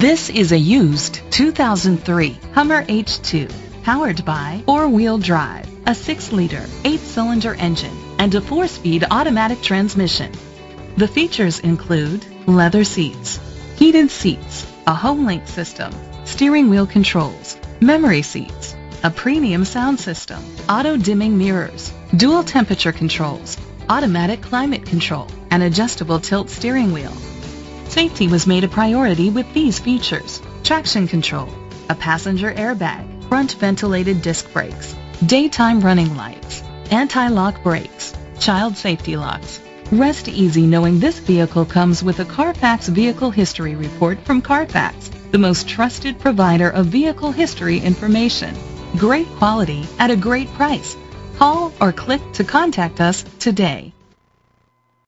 This is a used 2003 Hummer H2 powered by four-wheel drive, a 6-liter, 8-cylinder engine, and a 4-speed automatic transmission. The features include leather seats, heated seats, a home link system, steering wheel controls, memory seats, a premium sound system, auto dimming mirrors, dual temperature controls, automatic climate control, and adjustable tilt steering wheel. Safety was made a priority with these features. Traction control, a passenger airbag, front ventilated disc brakes, daytime running lights, anti-lock brakes, child safety locks. Rest easy knowing this vehicle comes with a Carfax Vehicle History Report from Carfax, the most trusted provider of vehicle history information. Great quality at a great price. Call or click to contact us today.